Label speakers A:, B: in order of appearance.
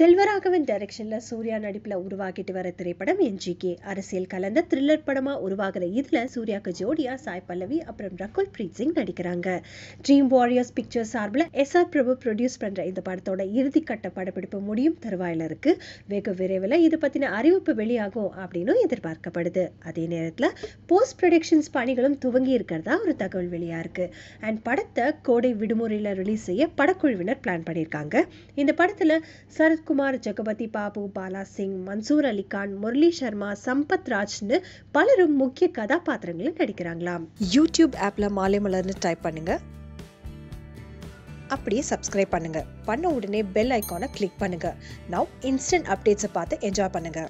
A: செல்வராகவன் டைரக்ஷன்ல சூர்யா நடிப்புல உருவாக்கிட்டு வர திரைப்படம் என்ஜிகே. அரசியல் கலந்த த்ரில்லர் படமா உருவாகிற இதுல சூர்யாக்கு ஜோடியா சாய் பல்லவி அப்புறம் ரகுல் பிரீத் சிங் நடிக்கிறாங்க. ட்ரீம் வாரியர்ஸ் பிக்சர்ஸ் சார்பில் எஸ் ஆர் பிரபு ப்ரொடியூஸ் பண்ற இந்த படத்தோட இறுதிக்கட்ட படப்பிடிப்பு முடியும் தருவாயில இருக்கு. வெகு விரைவில் இது பத்தின அறிவிப்பு வெளியாகும் அப்படின்னு எதிர்பார்க்கப்படுது. அதே நேரத்தில் போஸ்ட் ப்ரொடக்ஷன்ஸ் பணிகளும் துவங்கி இருக்கிறதா ஒரு தகவல் வெளியா இருக்கு. அண்ட் படத்தை கோடை விடுமுறையில் ரிலீஸ் செய்ய படக்குழுவினர் பிளான் பண்ணியிருக்காங்க இந்த படத்தில் சரத் குமார் ஜெகபதி பாபு பாலா சிங் மன்சூர் அலிகான் முரளி சர்மா சம்பத் ராஜ்னு பலரும் முக்கிய கதாபாத்திரங்களில் நடிக்கிறாங்களாம்.
B: யூடியூப் ஆப்பில் மாலை மலர்னு டைப் பண்ணுங்க. அப்படியே சப்ஸ்கிரைப் பண்ணுங்க. பண்ண உடனே பெல் ஐக்கானை கிளிக் பண்ணுங்க. நவ் இன்ஸ்டன்ட் அப்டேட்ஸை பார்த்து என்ஜாய் பண்ணுங்க.